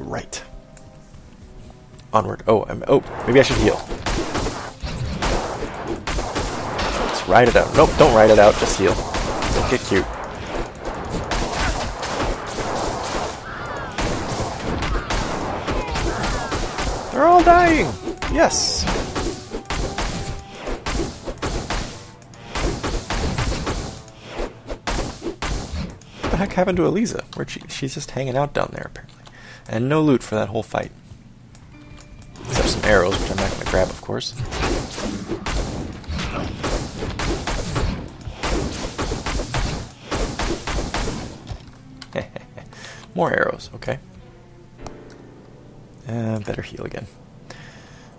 Right. Onward. Oh, I'm. Oh, maybe I should heal. Let's ride it out. Nope, don't ride it out. Just heal. Don't get cute. They're all dying. Yes. What the heck happened to Eliza? Where'd she? She's just hanging out down there apparently, and no loot for that whole fight. Except some arrows, which I'm not going to grab, of course. More arrows, okay. Uh, better heal again.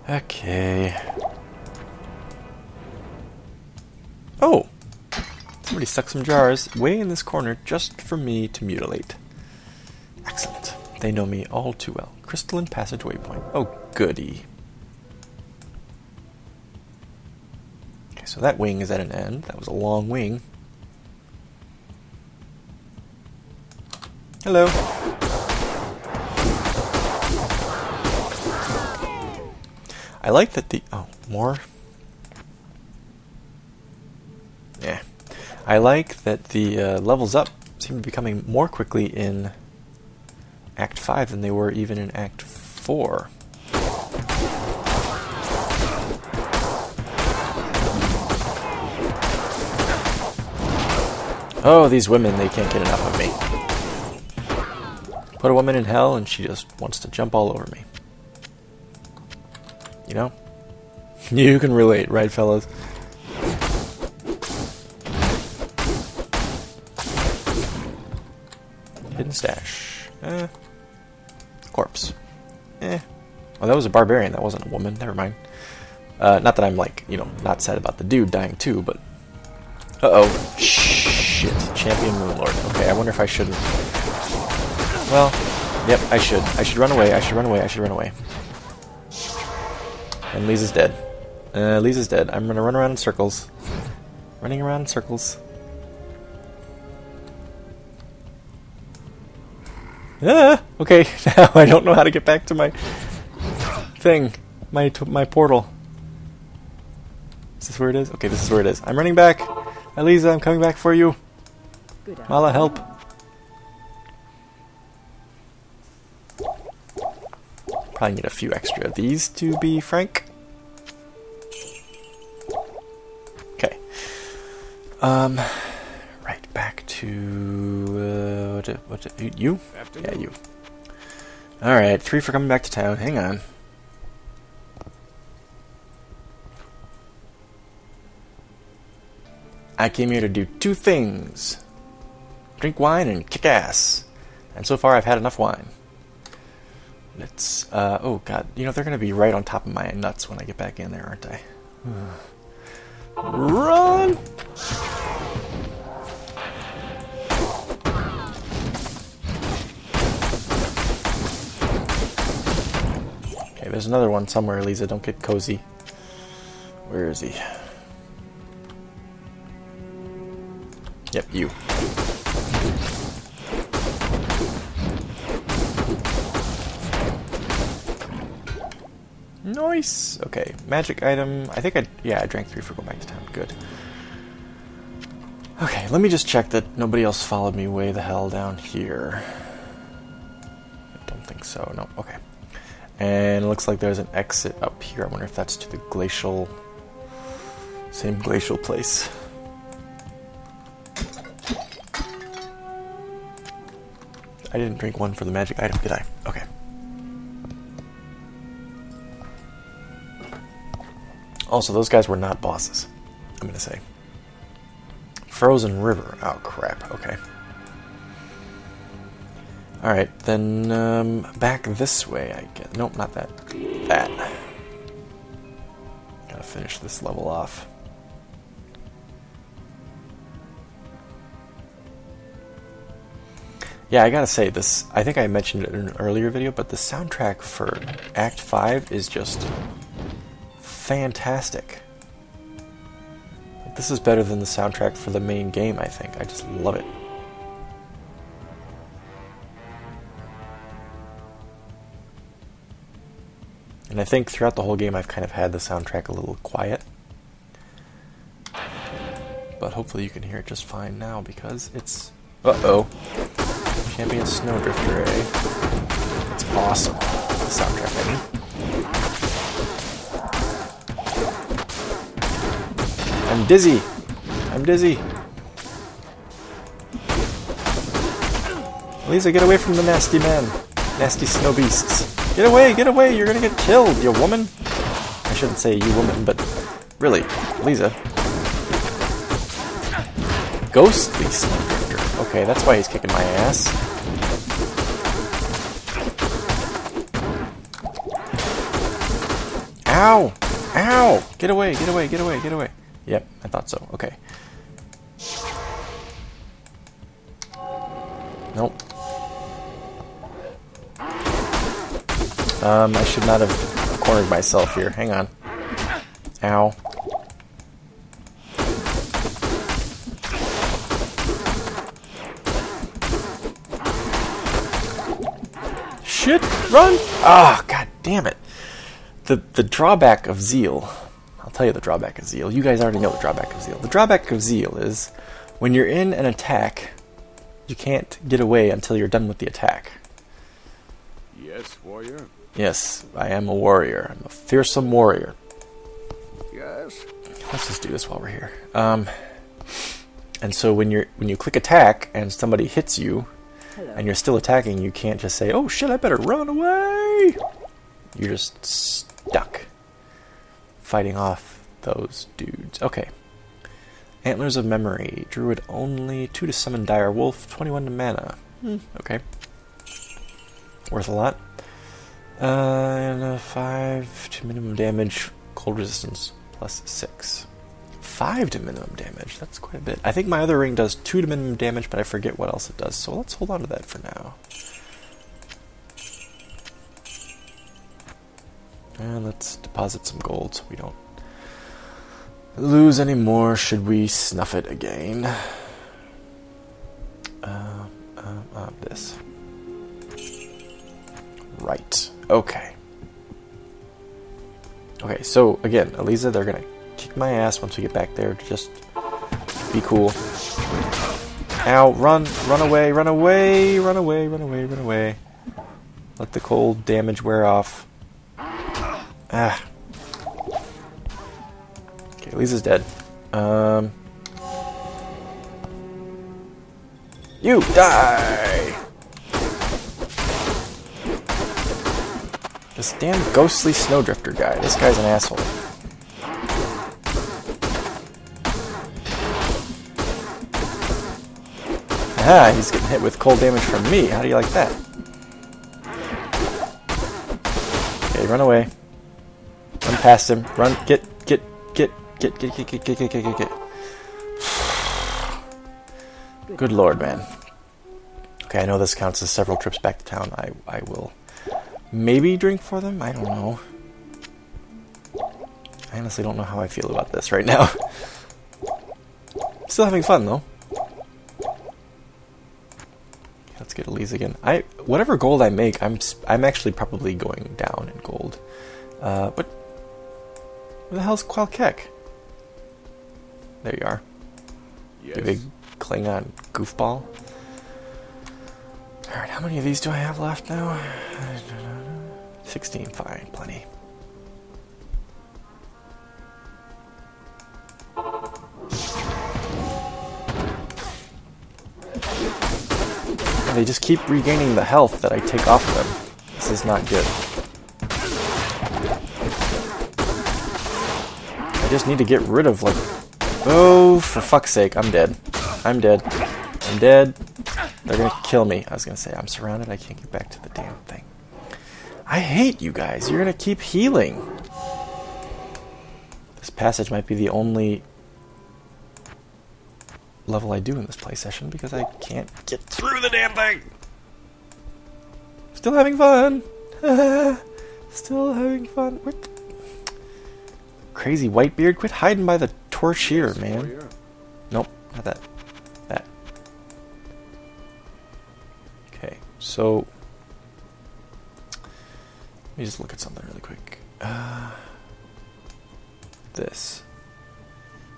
Okay. Oh! Somebody stuck some jars way in this corner just for me to mutilate. They know me all too well. Crystalline Passage Waypoint. Oh, goody. Okay, so that wing is at an end. That was a long wing. Hello. I like that the oh more. Yeah, I like that the uh, levels up seem to be coming more quickly in Act Five than they were even in Act Four. Oh, these women, they can't get enough of me. Put a woman in hell and she just wants to jump all over me. You know? You can relate, right, fellas? Hidden stash. Eh. Corpse. Eh. Oh, that was a barbarian. That wasn't a woman. Never mind. Uh, not that I'm, like, you know, not sad about the dude dying too, but... Uh-oh. Shit. Champion Moonlord. Okay, I wonder if I shouldn't... Well, yep, I should. I should run away. I should run away. I should run away. And Lisa's dead. Uh, Lisa's dead. I'm gonna run around in circles. Running around in circles. Ah, okay, now I don't know how to get back to my thing, my my portal. Is this where it is? Okay, this is where it is. I'm running back. Eliza, I'm coming back for you. Malah, help. Probably need a few extra of these to be frank. Okay. Um, right back to uh, what? What? You? Yeah, you. All right, three for coming back to town. Hang on. I came here to do two things: drink wine and kick ass. And so far, I've had enough wine. Let's. Uh, oh god, you know they're gonna be right on top of my nuts when I get back in there, aren't I? Run! There's another one somewhere, Lisa. Don't get cozy. Where is he? Yep, you. Nice. Okay, magic item. I think I yeah I drank three for going back to town. Good. Okay, let me just check that nobody else followed me way the hell down here. I don't think so. No. Okay. And it looks like there's an exit up here. I wonder if that's to the glacial, same glacial place. I didn't drink one for the magic item, did I? Okay. Also, those guys were not bosses. I'm gonna say. Frozen River. Oh crap. Okay. All right, then um, back this way. I guess. Nope, not that. That. Gotta finish this level off. Yeah, I gotta say this. I think I mentioned it in an earlier video, but the soundtrack for Act Five is just fantastic. This is better than the soundtrack for the main game, I think. I just love it. And I think throughout the whole game I've kind of had the soundtrack a little quiet. But hopefully you can hear it just fine now because it's... Uh-oh. Champion Snowdrifter, eh? It's awesome. The soundtrack, I mean. I'm dizzy! I'm dizzy! Lisa, get away from the nasty man. Nasty snow beasts. Get away, get away, you're gonna get killed, you woman. I shouldn't say you woman, but really, Lisa. Ghostly Snowdrifter. Okay, that's why he's kicking my ass. Ow! Ow! Get away, get away, get away, get away. Yep, I thought so. Okay. Nope. Um, I should not have cornered myself here. Hang on. Ow. Shit! Run! Ah, oh, god damn it. The the drawback of zeal. I'll tell you the drawback of zeal. You guys already know the drawback of zeal. The drawback of zeal is when you're in an attack, you can't get away until you're done with the attack. Yes, warrior. Yes, I am a warrior. I'm a fearsome warrior. Yes. Let's just do this while we're here. Um, and so when you're when you click attack and somebody hits you, Hello. and you're still attacking, you can't just say, "Oh shit, I better run away." You're just stuck fighting off those dudes. Okay. Antlers of Memory. Druid only. 2 to summon Dire Wolf. 21 to mana. Hmm, okay. Worth a lot. Uh, 5 to minimum damage, cold resistance, plus 6. 5 to minimum damage, that's quite a bit. I think my other ring does 2 to minimum damage, but I forget what else it does, so let's hold on to that for now. And let's deposit some gold so we don't lose any more should we snuff it again. Uh, uh, uh, this. Right. Okay. Okay, so again, Eliza, they're gonna kick my ass once we get back there. Just be cool. Ow, run, run away, run away, run away, run away, run away. Let the cold damage wear off. Ah. Okay, Eliza's dead. Um. You die! This damn ghostly snowdrifter guy. This guy's an asshole. Ah, he's getting hit with cold damage from me. How do you like that? Okay, run away. Run past him. Run. Get, get, get, get, get, get, get, get, get, get, get, get. Good lord, man. Okay, I know this counts as several trips back to town. I, I will maybe drink for them? I don't know. I honestly don't know how I feel about this right now. Still having fun though. Let's get Elise again. I whatever gold I make, I'm I'm actually probably going down in gold. Uh, but where the hell's Qual-Kehk? There you are. Yes. You big Klingon goofball. Alright, how many of these do I have left now? 16, fine, plenty. They just keep regaining the health that I take off of them. This is not good. I just need to get rid of, like... Oh, for fuck's sake, I'm dead. I'm dead. I'm dead. They're gonna kill me. I was gonna say, I'm surrounded, I can't get back to the damn. I hate you guys. You're gonna keep healing. This passage might be the only level I do in this play session because I can't get through the damn thing. Still having fun. Still having fun. What? Crazy Whitebeard, quit hiding by the torch here, man. Nope, not that. That. Okay, so me just look at something really quick. Uh, this.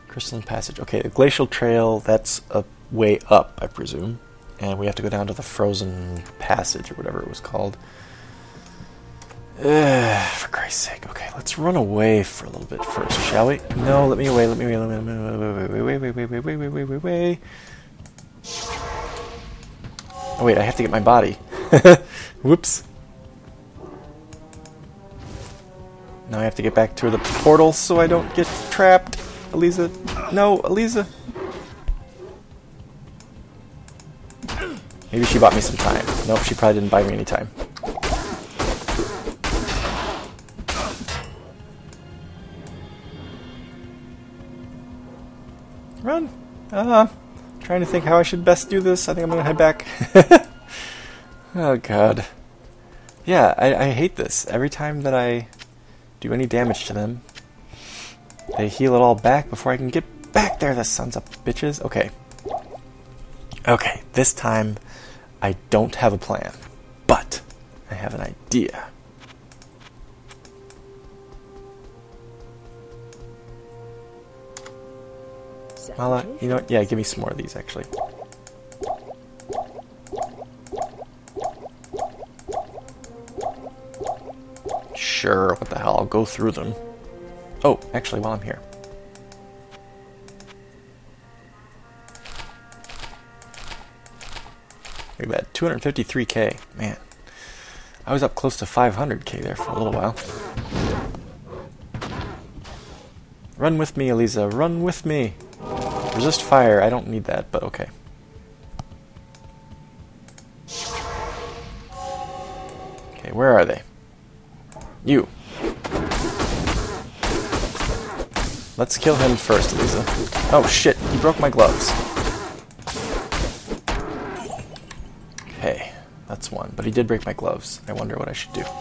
Crystalline Passage. Okay, the Glacial Trail, that's a way up, I presume. And we have to go down to the Frozen Passage, or whatever it was called. Uh, for Christ's sake. Okay, let's run away for a little bit first, shall we? No, let me away, let me away, let me away, wait, wait, wait, wait, wait, wait, wait, wait, wait. Oh wait, I have to get my body. Whoops. Now I have to get back to the portal so I don't get trapped. Eliza. No, Eliza. Maybe she bought me some time. Nope, she probably didn't buy me any time. Run! Uh, trying to think how I should best do this. I think I'm gonna head back. oh god. Yeah, I, I hate this. Every time that I do any damage to them, they heal it all back before I can get back there, the sons of bitches. Okay. Okay, this time I don't have a plan, but I have an idea. Uh, you know what? Yeah, give me some more of these, actually. Sure, what the hell, I'll go through them. Oh, actually, while I'm here. Look at 253k. Man, I was up close to 500k there for a little while. Run with me, Eliza, run with me! Resist fire, I don't need that, but okay. Okay, where are they? You. Let's kill him first, Lisa. Oh shit, he broke my gloves. Okay, that's one. But he did break my gloves. I wonder what I should do. Okay,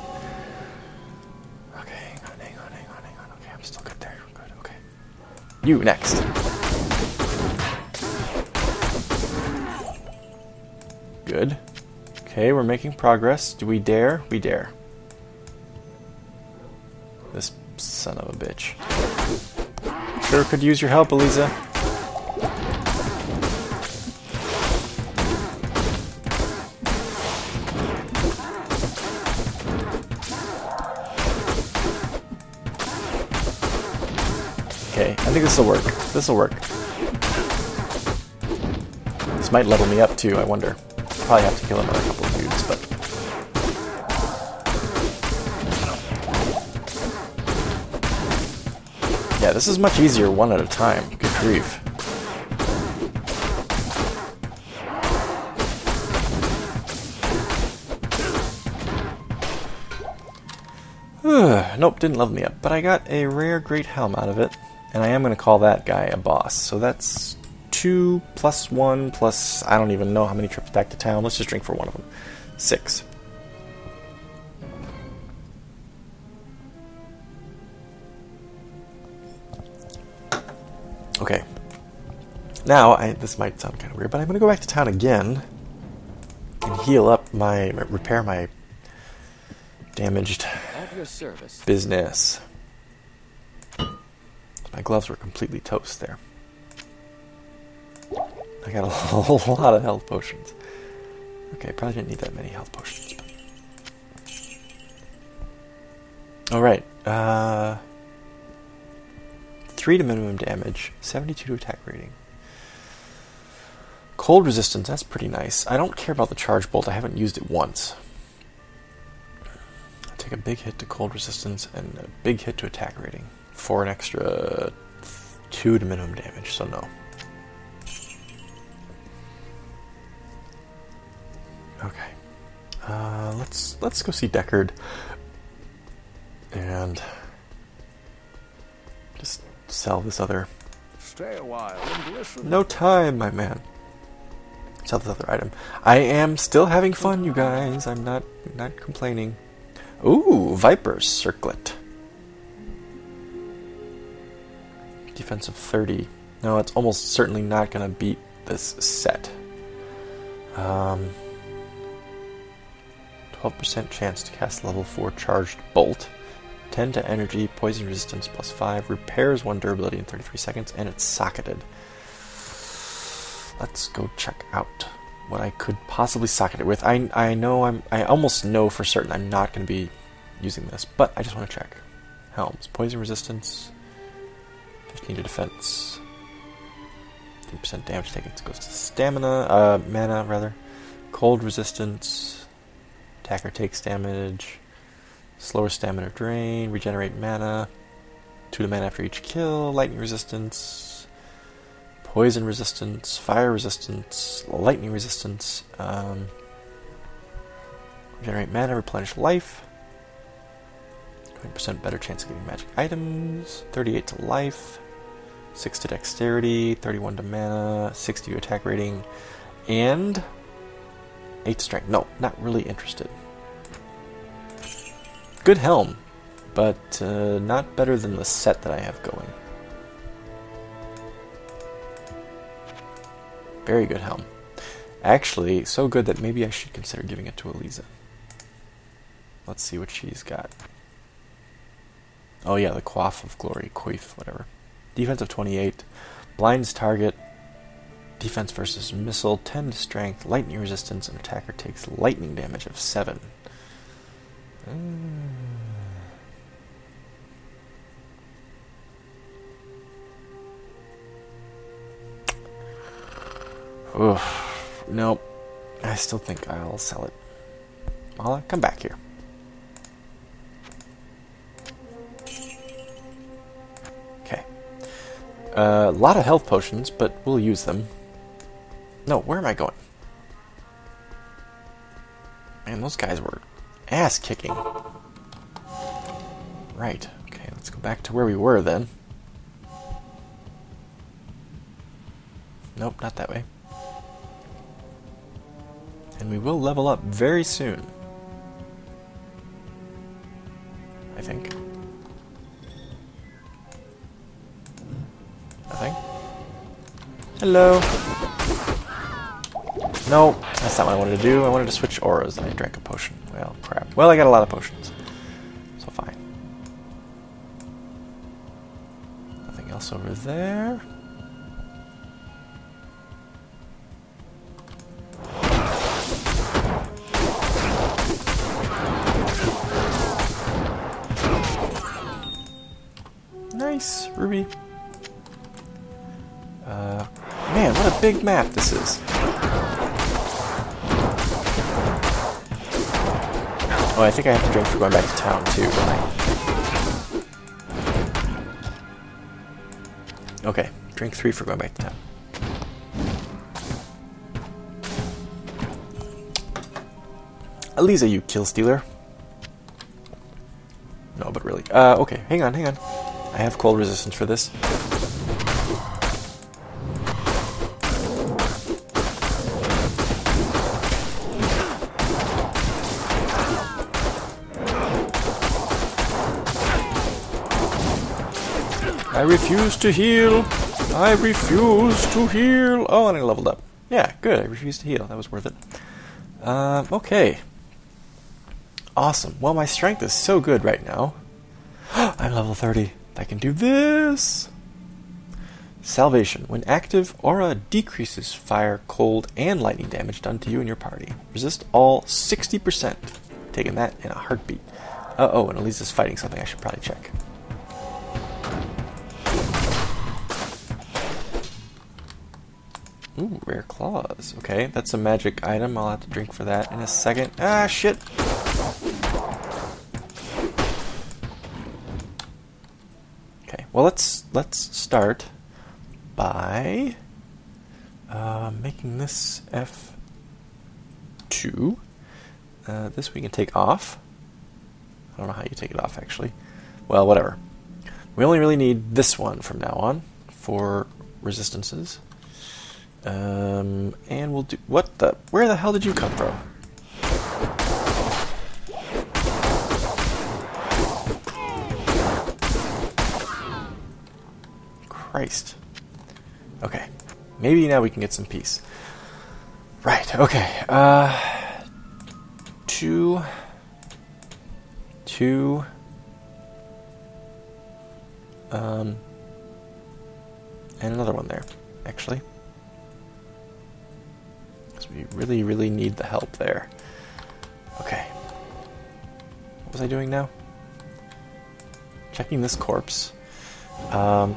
hang on, hang on, hang on, hang on. Okay, I'm still good there. Good, okay. You, next. Good. Okay, we're making progress. Do we dare? We dare. A bitch. Sure could use your help, Eliza. Okay, I think this will work. This will work. This might level me up too, I wonder. Probably have to kill another couple of dudes, but... Yeah, this is much easier one at a time. Good grief. nope, didn't level me up. But I got a rare Great Helm out of it, and I am going to call that guy a boss. So that's two plus one plus I don't even know how many trips back to town. Let's just drink for one of them. Six. Okay. Now, I, this might sound kind of weird, but I'm going to go back to town again and heal up my, repair my damaged business. My gloves were completely toast there. I got a whole lot of health potions. Okay, probably didn't need that many health potions. Alright, uh... 3 to minimum damage, 72 to attack rating. Cold resistance, that's pretty nice. I don't care about the charge bolt, I haven't used it once. I take a big hit to cold resistance and a big hit to attack rating for an extra 2 to minimum damage, so no. Okay. Uh, let's let's go see Deckard and sell this other. Stay a while and listen. No time, my man. Sell this other item. I am still having fun, you guys. I'm not not complaining. Ooh, Viper's Circlet. Defensive 30. No, it's almost certainly not going to beat this set. Um, 12% chance to cast level 4 charged bolt. 10 to energy, poison resistance plus 5, repairs 1 durability in 33 seconds, and it's socketed. Let's go check out what I could possibly socket it with. I, I know I'm I almost know for certain I'm not going to be using this, but I just want to check. Helms, poison resistance, 15 to defense, 10% damage taken goes to stamina, uh, mana rather, cold resistance, attacker takes damage, slower stamina drain, regenerate mana, 2 to mana after each kill, lightning resistance, poison resistance, fire resistance, lightning resistance, um, regenerate mana, replenish life, 20% better chance of getting magic items, 38 to life, 6 to dexterity, 31 to mana, 60 to attack rating, and 8 to strength. No, not really interested. Good helm, but uh, not better than the set that I have going. Very good helm. Actually, so good that maybe I should consider giving it to Eliza. Let's see what she's got. Oh yeah, the Quaff of Glory, Quaff, whatever. Defense of 28, blinds target, defense versus missile, 10 to strength, lightning resistance, and attacker takes lightning damage of 7. Mm. Oof. Nope. I still think I'll sell it. I'll come back here. Okay. A uh, lot of health potions, but we'll use them. No, where am I going? Man, those guys were ass kicking. Right. Okay, let's go back to where we were then. Nope, not that way. And we will level up very soon. I think. Hello. No, that's not what I wanted to do. I wanted to switch auras, and I drank a potion. Well, I got a lot of potions. So fine. Nothing else over there. Nice, Ruby. Uh, Man, what a big map this is. Oh, I think I have to drink for going back to town too, don't I? Okay, drink three for going back to town. Eliza, you kill stealer. No, but really. Uh, okay, hang on, hang on. I have cold resistance for this. Refuse to heal. I refuse to heal. Oh, and I leveled up. Yeah, good. I refuse to heal. That was worth it. Um, okay. Awesome. Well, my strength is so good right now. I'm level 30. I can do this. Salvation. When active, aura decreases fire, cold, and lightning damage done to you and your party. Resist all 60%. Taking that in a heartbeat. Uh oh, and Elisa's fighting something I should probably check. Ooh, rare claws. Okay, that's a magic item. I'll have to drink for that in a second. Ah, shit! Okay, well let's let's start by uh, making this F2. Uh, this we can take off. I don't know how you take it off actually. Well, whatever. We only really need this one from now on for resistances. Um, and we'll do. What the? Where the hell did you come from? Christ. Okay. Maybe now we can get some peace. Right, okay. Uh. two, two, um, and another one there, actually. We really, really need the help there. Okay. What was I doing now? Checking this corpse. Um,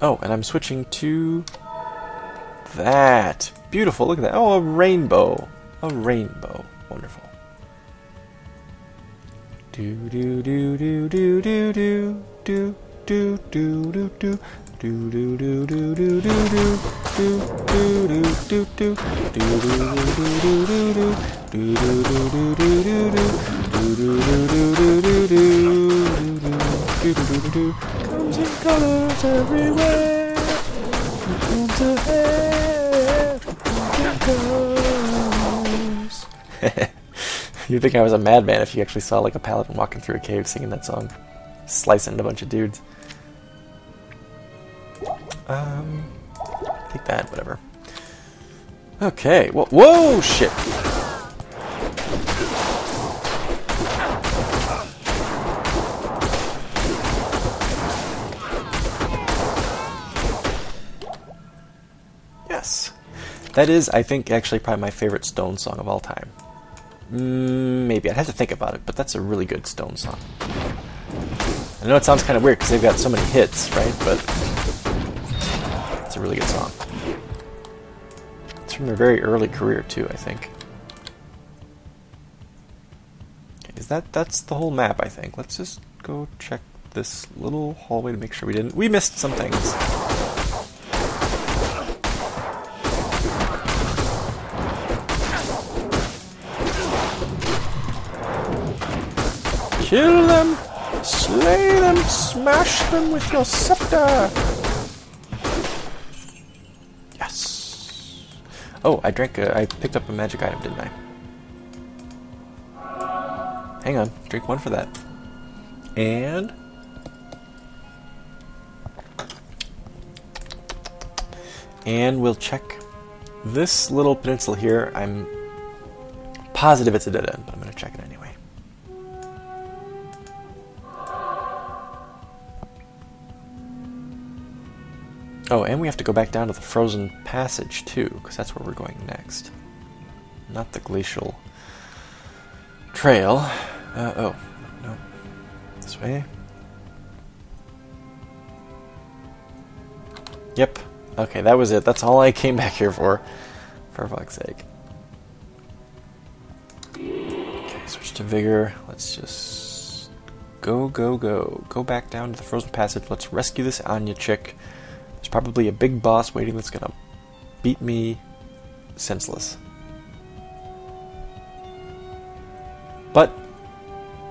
oh, and I'm switching to that. Beautiful, look at that. Oh, a rainbow. A rainbow. Wonderful. Do do do do do do do do do do do do do do do do do do do do do do do do Do do do do do Do Comes in colors everywhere. Goes. You'd think I was a madman if you actually saw like a paladin walking through a cave singing that song, slicing a bunch of dudes. Um, take that, whatever. Okay, whoa, whoa, shit! Yes. That is, I think, actually probably my favorite Stone song of all time. Mm, maybe. I'd have to think about it, but that's a really good Stone song. I know it sounds kind of weird because they've got so many hits, right? But a really good song. It's from their very early career, too, I think. Is that that's the whole map? I think. Let's just go check this little hallway to make sure we didn't. We missed some things. Kill them! Slay them! Smash them with your scepter! Oh, I drank a, I picked up a magic item, didn't I? Hang on, drink one for that. And... And we'll check this little peninsula here. I'm positive it's a dead end, but I'm going to check it anyway. Oh, and we have to go back down to the frozen passage too, because that's where we're going next. Not the glacial trail. Uh, oh, no. This way. Yep. Okay, that was it. That's all I came back here for. For fuck's sake. Okay, switch to vigor. Let's just go, go, go. Go back down to the frozen passage. Let's rescue this Anya chick. There's probably a big boss waiting that's gonna beat me senseless. But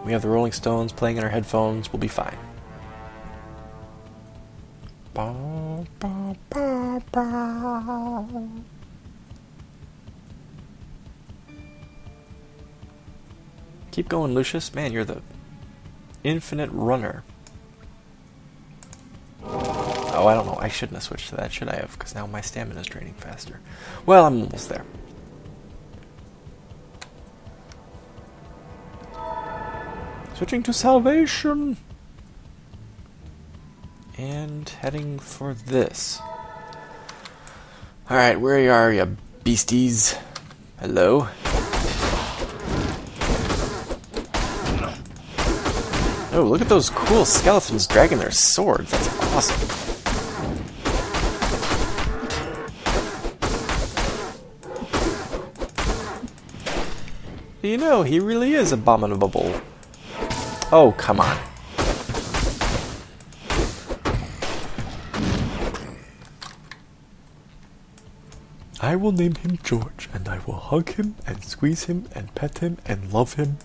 we have the Rolling Stones playing in our headphones. We'll be fine. Keep going, Lucius. Man, you're the infinite runner. Oh, I don't know. I shouldn't have switched to that, should I have? Because now my stamina is draining faster. Well, I'm almost there. Switching to salvation! And heading for this. Alright, where are you, beasties? Hello? Oh, look at those cool skeletons dragging their swords. That's awesome. You know, he really is abominable. Oh, come on. I will name him George, and I will hug him, and squeeze him, and pet him, and love him.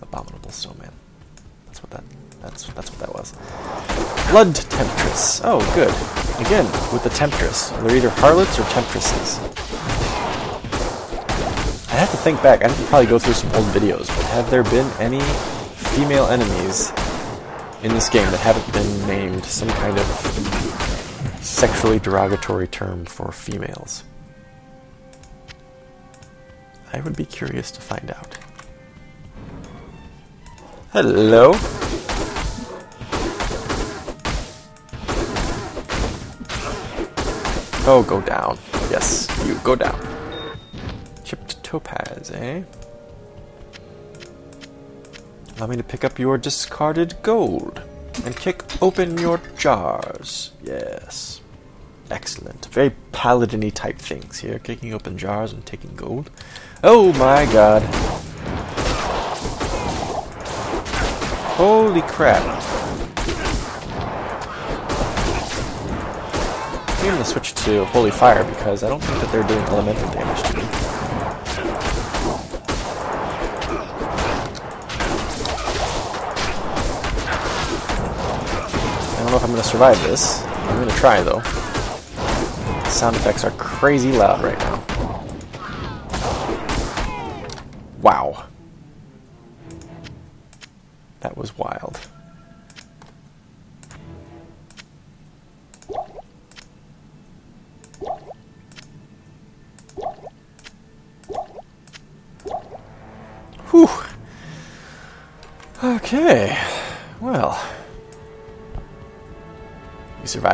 Abominable snowman. That's what that. That's that's what that was. Blood temptress. Oh, good. Again with the temptress. They're either harlots or temptresses. I have to think back. I have to probably go through some old videos. But have there been any female enemies in this game that haven't been named some kind of sexually derogatory term for females? I would be curious to find out. Hello? Oh, go down. Yes, you go down. Topaz, eh? Allow me to pick up your discarded gold and kick open your jars. Yes. Excellent. Very paladin type things here. Kicking open jars and taking gold. Oh my god. Holy crap. I'm to switch to Holy Fire because I don't think that they're doing elemental damage to me. Know if I'm going to survive this. I'm going to try though. sound effects are crazy loud right now.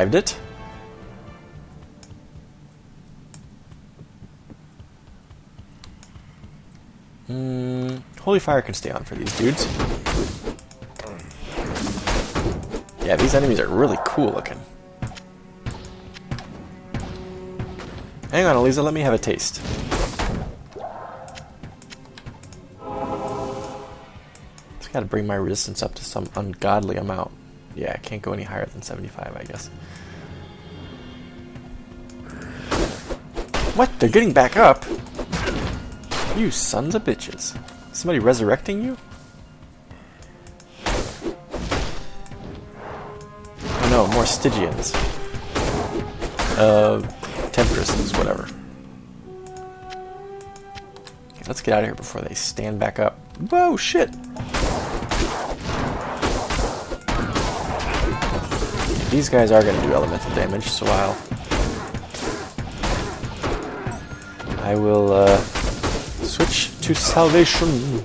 Survived it. Mm, Holy Fire can stay on for these dudes. Yeah, these enemies are really cool looking. Hang on, Eliza, let me have a taste. Just gotta bring my resistance up to some ungodly amount. Yeah, can't go any higher than 75, I guess. What? They're getting back up? You sons of bitches. Somebody resurrecting you? Oh no, more Stygians. Uh, Tempestuses, whatever. Let's get out of here before they stand back up. Whoa, shit! These guys are going to do elemental damage, so I'll... I will, uh, switch to salvation.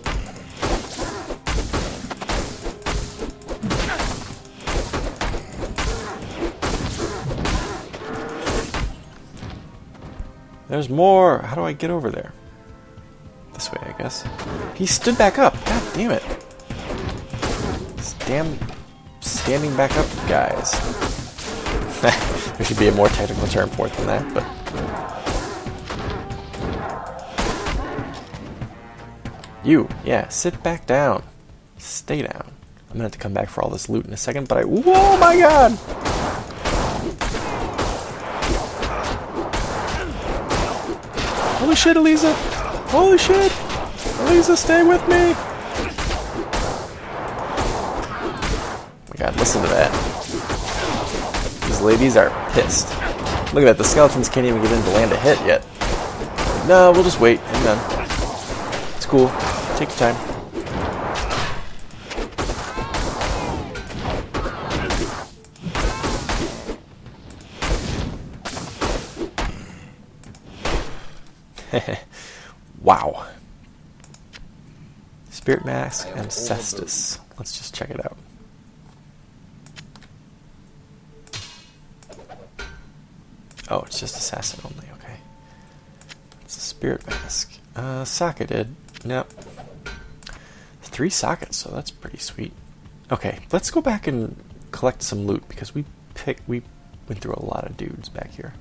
There's more. How do I get over there? This way, I guess. He stood back up. God damn it. This damn standing back up guys. there should be a more technical term for it than that, but. You, yeah, sit back down. Stay down. I'm gonna have to come back for all this loot in a second, but I. Whoa, my god! Holy shit, Eliza! Holy shit! Eliza, stay with me! God, listen to that. These ladies are pissed. Look at that, the skeletons can't even get in to land a hit yet. No, we'll just wait. Hang on. It's cool. Take your time. wow. Spirit Mask and Cestus. Let's just check it out. Oh, it's just Assassin only, okay. It's a Spirit Mask. Uh, socketed. Nope. Three sockets, so that's pretty sweet. Okay, let's go back and collect some loot because we pick we went through a lot of dudes back here.